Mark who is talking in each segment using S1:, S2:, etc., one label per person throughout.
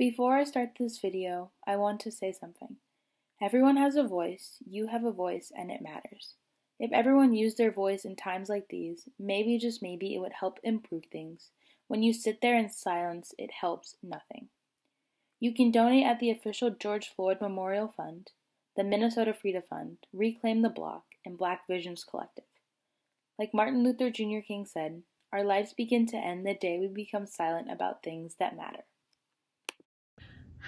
S1: Before I start this video, I want to say something. Everyone has a voice, you have a voice, and it matters. If everyone used their voice in times like these, maybe, just maybe, it would help improve things. When you sit there in silence, it helps nothing. You can donate at the official George Floyd Memorial Fund, the Minnesota Freedom Fund, Reclaim the Block, and Black Visions Collective. Like Martin Luther Jr. King said, our lives begin to end the day we become silent about things that matter.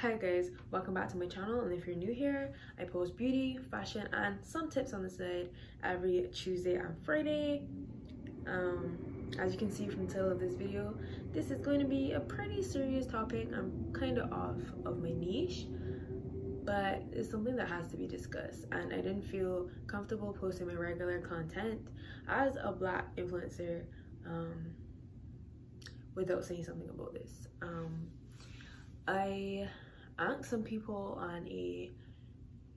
S2: Hi guys, welcome back to my channel and if you're new here, I post beauty, fashion and some tips on the side every Tuesday and Friday. Um, as you can see from the title of this video, this is going to be a pretty serious topic. I'm kind of off of my niche, but it's something that has to be discussed and I didn't feel comfortable posting my regular content as a black influencer um, without saying something about this. Um, I asked some people on a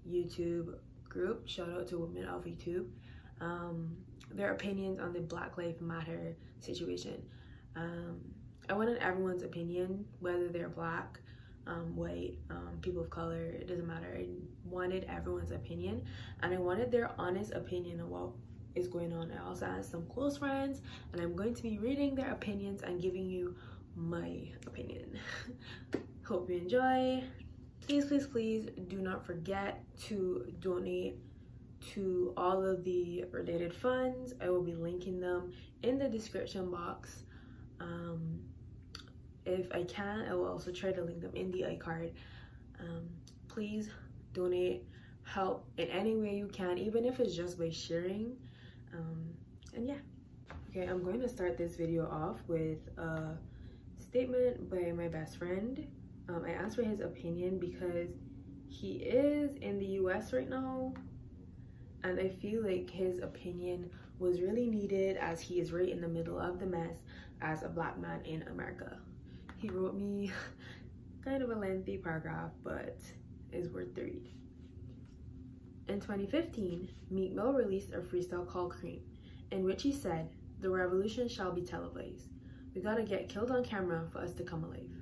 S2: YouTube group, shout out to Women of YouTube, um, their opinions on the Black Lives Matter situation. Um, I wanted everyone's opinion, whether they're black, um, white, um, people of color, it doesn't matter. I wanted everyone's opinion and I wanted their honest opinion of what is going on. I also asked some close friends and I'm going to be reading their opinions and giving you my opinion. Hope you enjoy. Please, please, please do not forget to donate to all of the related funds. I will be linking them in the description box. Um, if I can, I will also try to link them in the iCard. Um, please donate, help in any way you can, even if it's just by sharing. Um, and yeah. Okay, I'm going to start this video off with a statement by my best friend um, I asked for his opinion because he is in the US right now and I feel like his opinion was really needed as he is right in the middle of the mess as a black man in America. He wrote me kind of a lengthy paragraph, but is worth the read. In 2015, Meek Mill released a freestyle called Cream, in which he said, the revolution shall be televised. We gotta get killed on camera for us to come alive.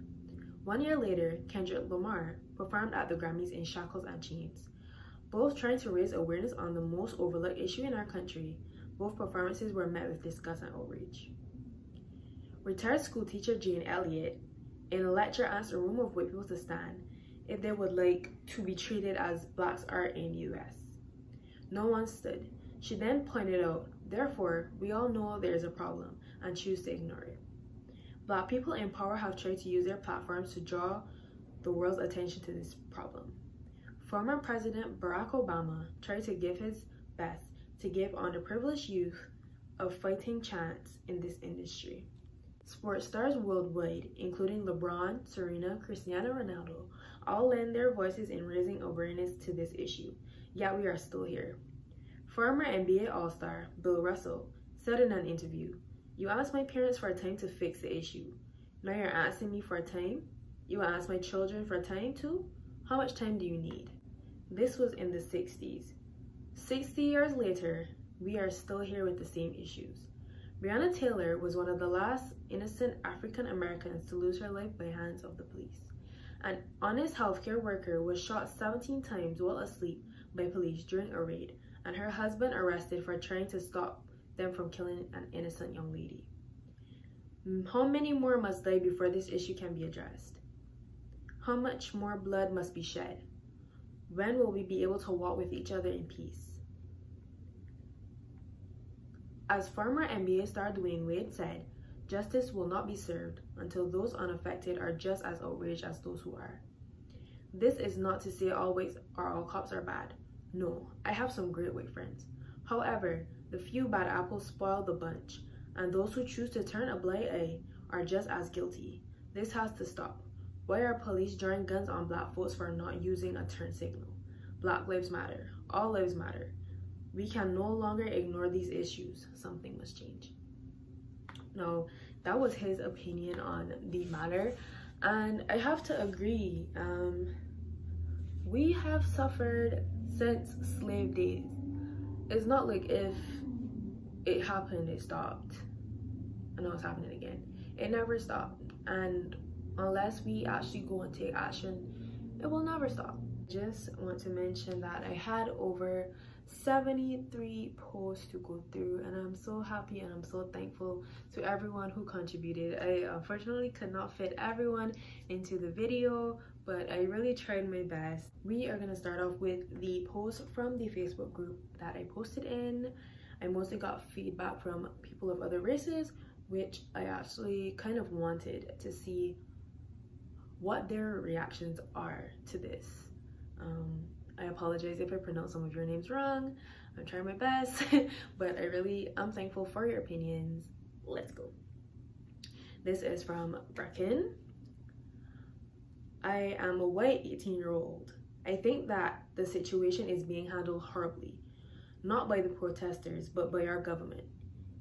S2: One year later, Kendrick Lamar performed at the Grammys in shackles and chains. Both trying to raise awareness on the most overlooked issue in our country, both performances were met with disgust and outrage. Retired school teacher Jane Elliott, in a lecture, asked a room of white people to stand if they would like to be treated as blacks are in the US. No one stood. She then pointed out, therefore, we all know there is a problem and choose to ignore it. Black people in power have tried to use their platforms to draw the world's attention to this problem. Former President Barack Obama tried to give his best to give underprivileged youth a fighting chance in this industry. Sports stars worldwide, including LeBron, Serena, Cristiano Ronaldo, all lend their voices in raising awareness to this issue, yet we are still here. Former NBA All-Star Bill Russell said in an interview, you asked my parents for a time to fix the issue. Now you're asking me for a time? You ask my children for a time too? How much time do you need? This was in the 60s. 60 years later, we are still here with the same issues. Breonna Taylor was one of the last innocent African Americans to lose her life by hands of the police. An honest healthcare worker was shot 17 times while asleep by police during a raid, and her husband arrested for trying to stop them from killing an innocent young lady. Mm, how many more must die before this issue can be addressed? How much more blood must be shed? When will we be able to walk with each other in peace? As former NBA star Dwyane Wade said, justice will not be served until those unaffected are just as outraged as those who are. This is not to say always or all cops are bad. No, I have some great white friends. However, the few bad apples spoil the bunch, and those who choose to turn a blind eye are just as guilty. This has to stop. Why are police drawing guns on black folks for not using a turn signal? Black lives matter. All lives matter. We can no longer ignore these issues. Something must change. Now, that was his opinion on the matter. And I have to agree. Um, we have suffered since slave days. It's not like if it happened, it stopped. and now it's happening again. It never stopped. And unless we actually go and take action, it will never stop. Just want to mention that I had over 73 posts to go through and I'm so happy and I'm so thankful to everyone who contributed. I unfortunately could not fit everyone into the video but I really tried my best. We are gonna start off with the post from the Facebook group that I posted in. I mostly got feedback from people of other races which I actually kind of wanted to see what their reactions are to this. Um, I apologize if I pronounce some of your names wrong. I'm trying my best, but I really am thankful for your opinions. Let's go. This is from Brecken. I am a white 18 year old. I think that the situation is being handled horribly, not by the protesters, but by our government,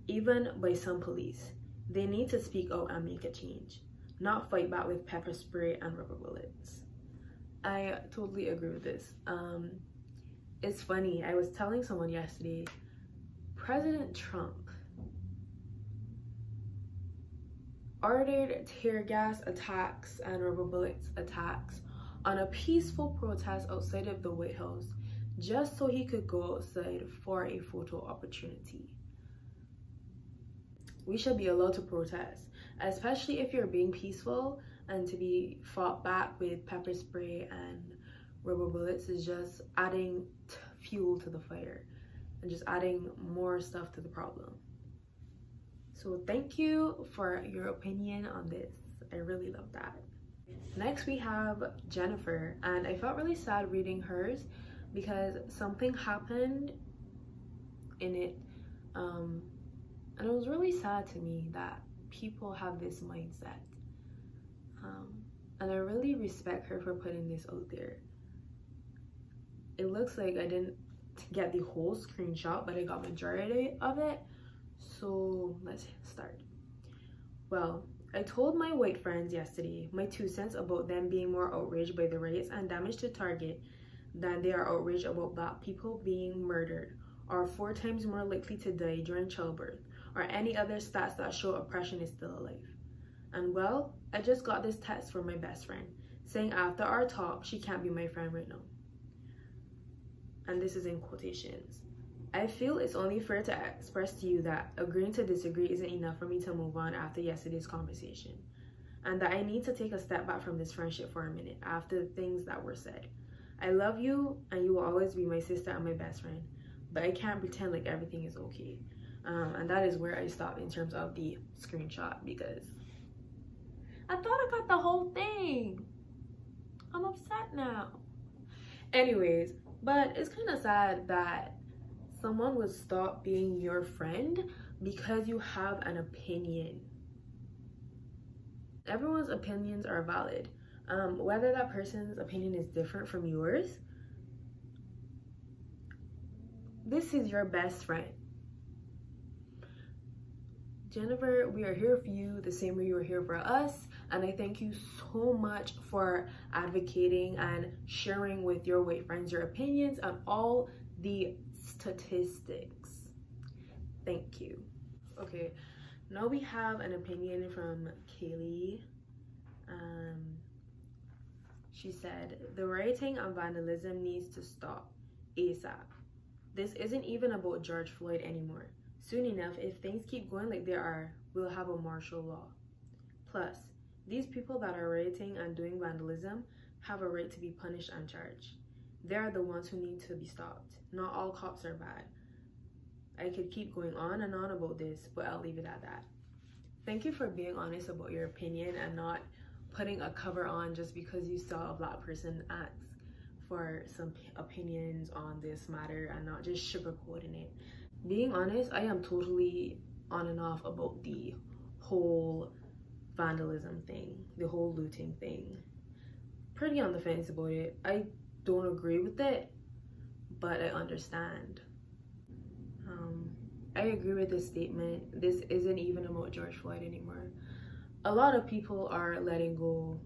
S2: even by some police. They need to speak out and make a change, not fight back with pepper spray and rubber bullets. I totally agree with this. Um, it's funny, I was telling someone yesterday, President Trump ordered tear gas attacks and rubber bullets attacks on a peaceful protest outside of the White House just so he could go outside for a photo opportunity. We should be allowed to protest, especially if you're being peaceful and to be fought back with pepper spray and rubber bullets is just adding fuel to the fire and just adding more stuff to the problem. So thank you for your opinion on this. I really love that. Next we have Jennifer and I felt really sad reading hers because something happened in it um, and it was really sad to me that people have this mindset um, and I really respect her for putting this out there. It looks like I didn't get the whole screenshot, but I got majority of it. So let's start. Well, I told my white friends yesterday my two cents about them being more outraged by the riots and damage to Target than they are outraged about black people being murdered are four times more likely to die during childbirth or any other stats that show oppression is still alive. And well, I just got this text from my best friend saying after our talk, she can't be my friend right now. And this is in quotations. I feel it's only fair to express to you that agreeing to disagree isn't enough for me to move on after yesterday's conversation. And that I need to take a step back from this friendship for a minute after the things that were said. I love you and you will always be my sister and my best friend, but I can't pretend like everything is okay. Um, and that is where I stop in terms of the screenshot because I thought I got the whole thing. I'm upset now. Anyways, but it's kind of sad that someone would stop being your friend because you have an opinion. Everyone's opinions are valid. Um, whether that person's opinion is different from yours, this is your best friend. Jennifer, we are here for you the same way you are here for us. And I thank you so much for advocating and sharing with your white friends your opinions on all the statistics. Thank you. Okay, now we have an opinion from Kaylee. Um, she said, the rioting and vandalism needs to stop ASAP. This isn't even about George Floyd anymore. Soon enough, if things keep going like they are, we'll have a martial law. Plus, these people that are rioting and doing vandalism have a right to be punished and charged. They are the ones who need to be stopped. Not all cops are bad. I could keep going on and on about this, but I'll leave it at that. Thank you for being honest about your opinion and not putting a cover on just because you saw a black person ask for some opinions on this matter and not just sugarcoating it. Being honest, I am totally on and off about the whole vandalism thing, the whole looting thing. Pretty on the fence about it. I don't agree with it, but I understand. Um, I agree with this statement. This isn't even about George Floyd anymore. A lot of people are letting go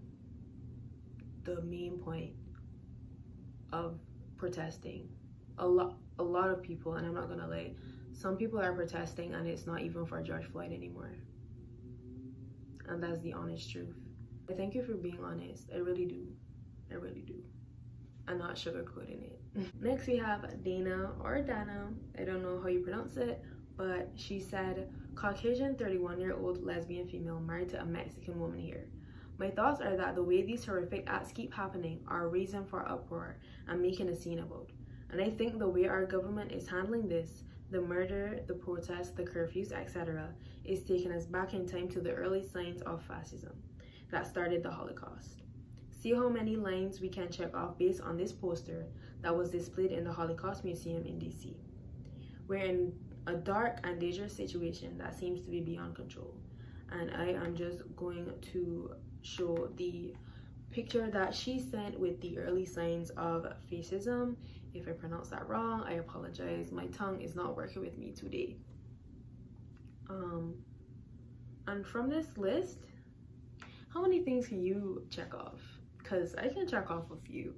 S2: the main point of protesting. A lot, a lot of people, and I'm not gonna lie, some people are protesting, and it's not even for George Floyd anymore and that's the honest truth I thank you for being honest. I really do. I really do. I'm not sugarcoating it. Next we have Dana or Dana. I don't know how you pronounce it, but she said, Caucasian 31 year old lesbian female married to a Mexican woman here. My thoughts are that the way these horrific acts keep happening are a reason for uproar and making a scene about. And I think the way our government is handling this, the murder, the protests, the curfews, etc., is taking us back in time to the early signs of fascism that started the Holocaust. See how many lines we can check off based on this poster that was displayed in the Holocaust Museum in DC. We're in a dark and dangerous situation that seems to be beyond control. And I am just going to show the picture that she sent with the early signs of fascism. If I pronounce that wrong, I apologize. My tongue is not working with me today. Um, and from this list, how many things can you check off? Because I can check off a few.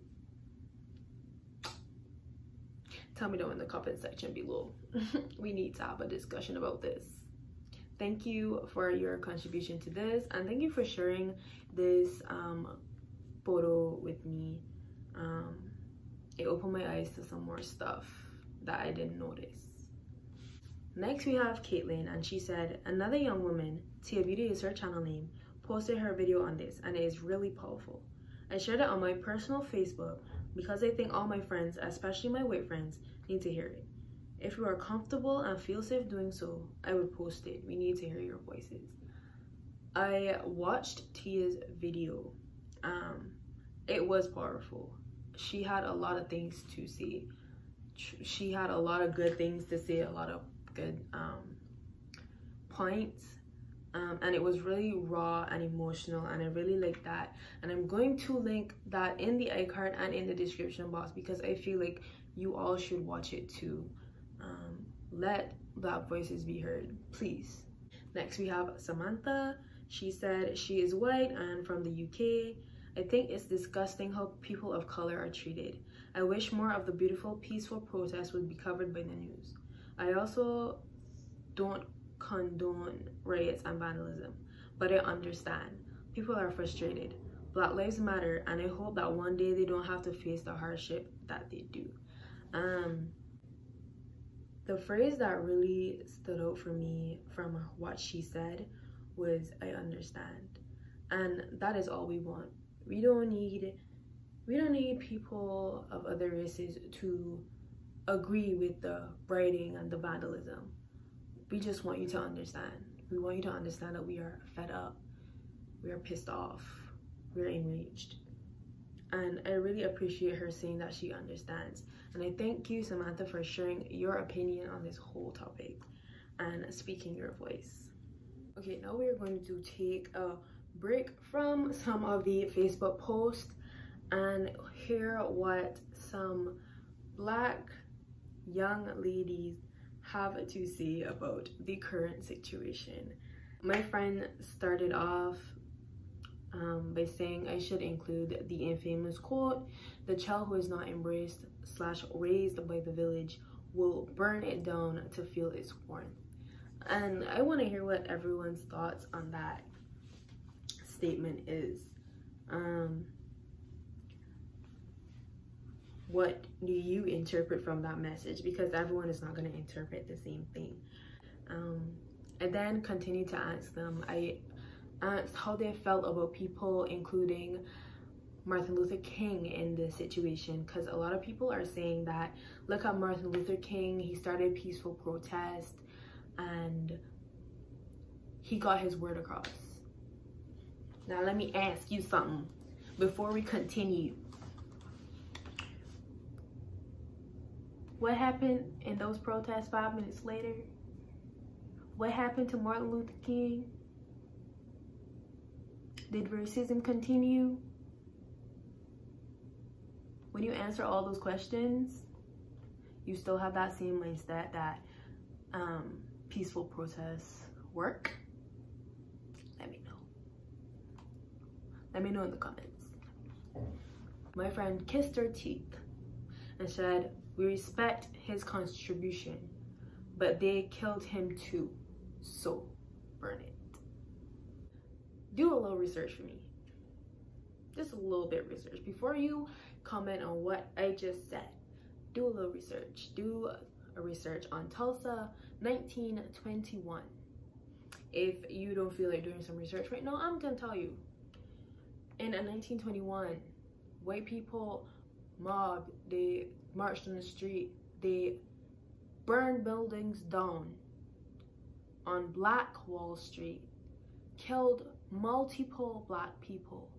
S2: Tell me down in the comment section below. we need to have a discussion about this. Thank you for your contribution to this and thank you for sharing this um, photo with me. Um, it opened my eyes to some more stuff that I didn't notice. Next we have Caitlin and she said, another young woman, Tia Beauty is her channel name, posted her video on this and it is really powerful. I shared it on my personal Facebook because I think all my friends, especially my white friends, need to hear it. If you are comfortable and feel safe doing so, I would post it. We need to hear your voices. I watched Tia's video. Um, it was powerful. She had a lot of things to say. She had a lot of good things to say, a lot of good um, points. Um, and it was really raw and emotional and I really like that. And I'm going to link that in the iCard and in the description box because I feel like you all should watch it too. Um, let black voices be heard please. Next we have Samantha. She said she is white and from the UK I think it's disgusting how people of color are treated. I wish more of the beautiful peaceful protests would be covered by the news. I also don't condone riots and vandalism but I understand people are frustrated Black Lives Matter and I hope that one day they don't have to face the hardship that they do um the phrase that really stood out for me from what she said was I understand. And that is all we want. We don't need we don't need people of other races to agree with the writing and the vandalism. We just want you to understand. We want you to understand that we are fed up. We are pissed off. We're enraged. And I really appreciate her saying that she understands. And I thank you, Samantha, for sharing your opinion on this whole topic and speaking your voice. Okay, now we're going to take a break from some of the Facebook posts and hear what some black young ladies have to say about the current situation. My friend started off um, by saying I should include the infamous quote, the child who is not embraced slash raised by the village will burn it down to feel its warmth. And I want to hear what everyone's thoughts on that statement is. Um, what do you interpret from that message? Because everyone is not going to interpret the same thing. Um, and then continue to ask them. I asked how they felt about people including Martin Luther King in this situation because a lot of people are saying that look at Martin Luther King, he started peaceful protest and he got his word across. Now let me ask you something before we continue. What happened in those protests five minutes later? What happened to Martin Luther King? Did racism continue? When you answer all those questions, you still have that same mindset that um, peaceful protests work. Let me know. Let me know in the comments. My friend kissed her teeth and said, we respect his contribution, but they killed him too, so burn it do a little research for me. just a little bit research before you comment on what I just said. Do a little research. Do a research on Tulsa 1921. If you don't feel like doing some research right now, I'm gonna tell you. In 1921, white people mobbed, they marched on the street, they burned buildings down on Black Wall Street, killed multiple black people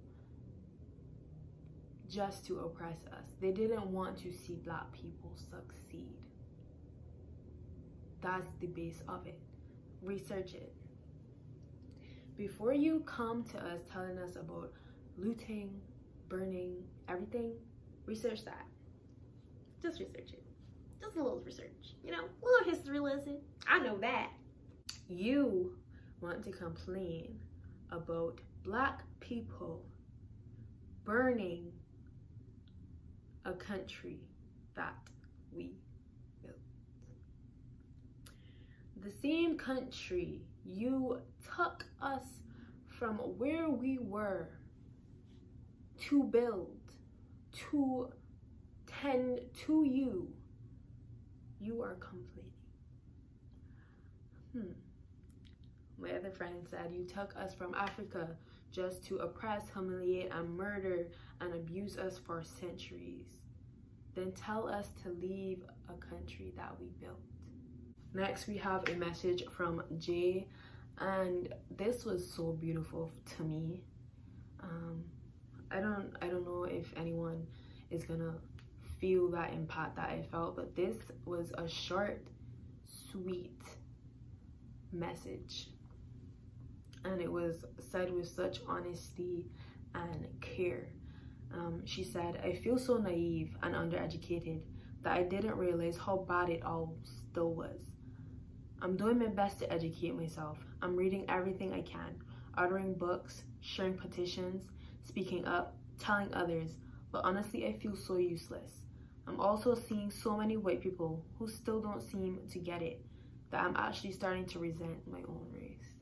S2: just to oppress us. They didn't want to see black people succeed. That's the base of it. Research it. Before you come to us telling us about looting, burning, everything, research that. Just research it. Just a little research. You know, a little history lesson. I know that. You want to complain about black people burning a country that we built. The same country you took us from where we were to build, to to you, you are complaining. Hmm. My other friend said, You took us from Africa just to oppress, humiliate, and murder and abuse us for centuries. Then tell us to leave a country that we built. Next, we have a message from Jay, and this was so beautiful to me. Um, I don't, I don't know if anyone is gonna feel that impact that I felt, but this was a short, sweet message and it was said with such honesty and care. Um, she said, I feel so naive and undereducated that I didn't realize how bad it all still was. I'm doing my best to educate myself. I'm reading everything I can, ordering books, sharing petitions, speaking up, telling others, but honestly, I feel so useless. I'm also seeing so many white people who still don't seem to get it that I'm actually starting to resent my own race.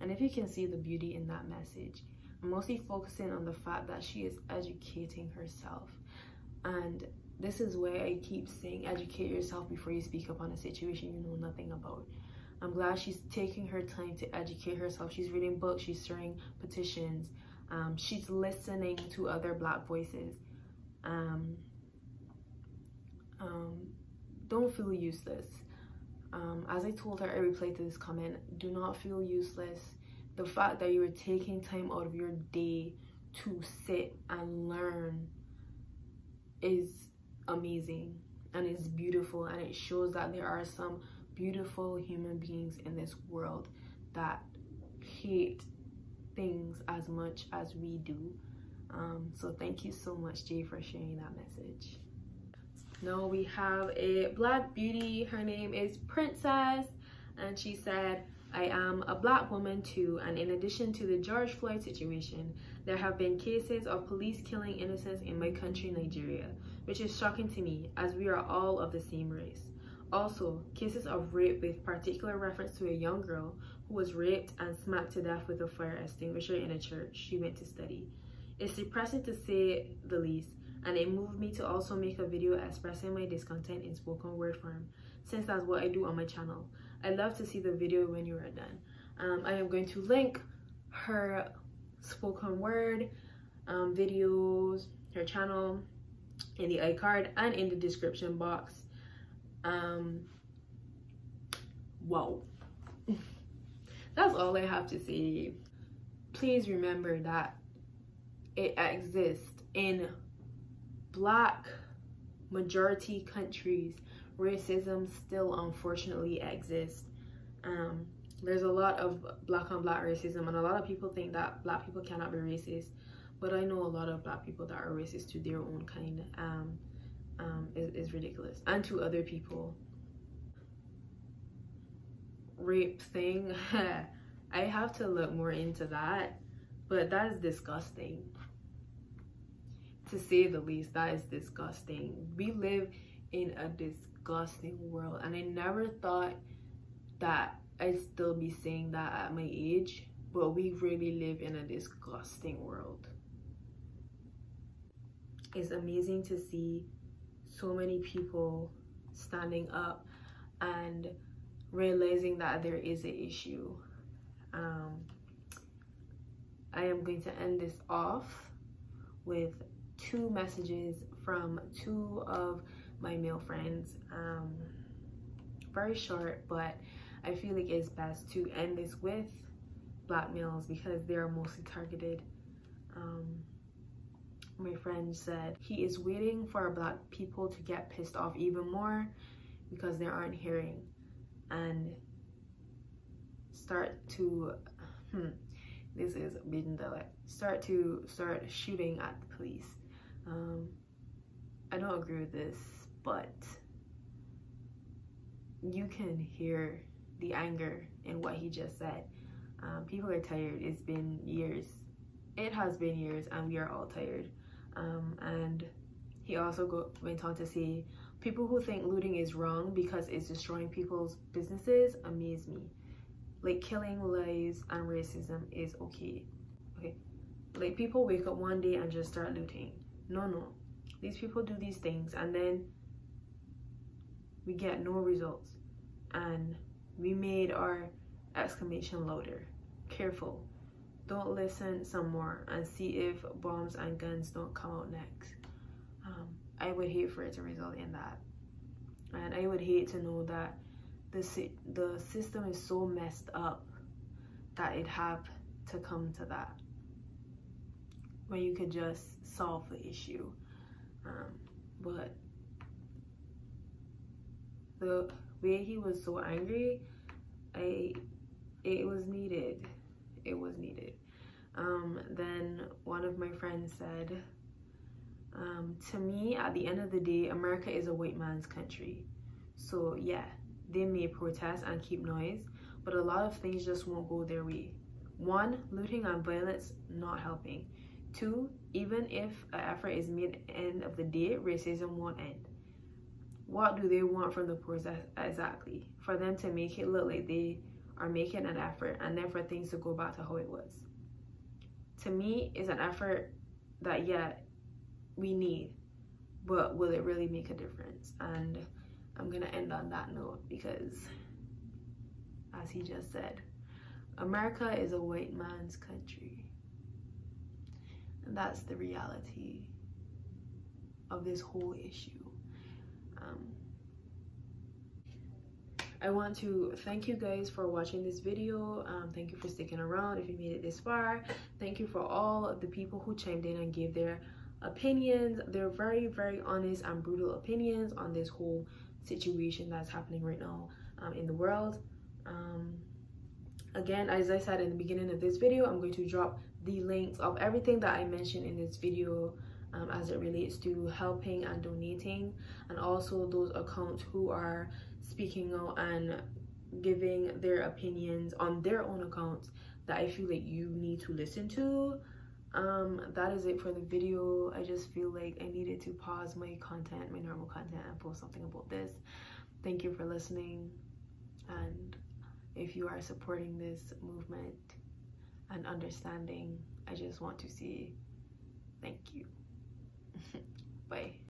S2: And if you can see the beauty in that message, I'm mostly focusing on the fact that she is educating herself. And this is where I keep saying educate yourself before you speak up on a situation you know nothing about. I'm glad she's taking her time to educate herself. She's reading books, she's sharing petitions, um, she's listening to other black voices. Um, um, don't feel useless. Um, as I told her, I replied to this comment, do not feel useless. The fact that you are taking time out of your day to sit and learn is amazing and it's beautiful and it shows that there are some beautiful human beings in this world that hate things as much as we do. Um, so thank you so much, Jay, for sharing that message. Now we have a black beauty. Her name is Princess. And she said, I am a black woman too. And in addition to the George Floyd situation, there have been cases of police killing innocents in my country, Nigeria, which is shocking to me as we are all of the same race. Also, cases of rape with particular reference to a young girl who was raped and smacked to death with a fire extinguisher in a church she went to study. It's depressing to say the least, and it moved me to also make a video expressing my discontent in spoken word form since that's what I do on my channel. I'd love to see the video when you are done. Um, I am going to link her spoken word um, videos, her channel in the iCard and in the description box. Um, wow. That's all I have to say. Please remember that it exists in black majority countries, racism still unfortunately exists. Um, there's a lot of black on black racism, and a lot of people think that black people cannot be racist. But I know a lot of black people that are racist to their own kind. Um, um, is, is ridiculous, and to other people. Rape thing, I have to look more into that, but that is disgusting to say the least that is disgusting we live in a disgusting world and i never thought that i'd still be saying that at my age but we really live in a disgusting world it's amazing to see so many people standing up and realizing that there is an issue. Um, I am going to end this off with two messages from two of my male friends. Um, very short, but I feel like it's best to end this with black males because they are mostly targeted. Um, my friend said he is waiting for black people to get pissed off even more because they aren't hearing and start to hmm, this is being the start to start shooting at the police um, i don't agree with this but you can hear the anger in what he just said um, people are tired it's been years it has been years and we are all tired um, and he also go, went on to say, people who think looting is wrong because it's destroying people's businesses amaze me. Like killing lives and racism is okay. Okay. Like people wake up one day and just start looting. No, no. These people do these things and then we get no results. And we made our exclamation louder. Careful don't listen some more and see if bombs and guns don't come out next. Um, I would hate for it to result in that. And I would hate to know that the, the system is so messed up that it have to come to that. When you could just solve the issue. Um, but the way he was so angry, I it was needed it was needed. Um, then one of my friends said, um, to me, at the end of the day, America is a white man's country. So yeah, they may protest and keep noise, but a lot of things just won't go their way. One, looting and violence not helping. Two, even if an effort is made end of the day, racism won't end. What do they want from the process exactly? For them to make it look like they are making an effort and then for things to go back to how it was. To me, it's an effort that, yeah, we need, but will it really make a difference? And I'm gonna end on that note because, as he just said, America is a white man's country. That's the reality of this whole issue. Um, I want to thank you guys for watching this video. Um, thank you for sticking around if you made it this far. Thank you for all of the people who chimed in and gave their opinions. They're very, very honest and brutal opinions on this whole situation that's happening right now um, in the world. Um, again, as I said in the beginning of this video, I'm going to drop the links of everything that I mentioned in this video um, as it relates to helping and donating and also those accounts who are speaking out and giving their opinions on their own accounts that I feel like you need to listen to. Um, that is it for the video. I just feel like I needed to pause my content, my normal content, and post something about this. Thank you for listening. And if you are supporting this movement and understanding. I just want to say thank you. Bye.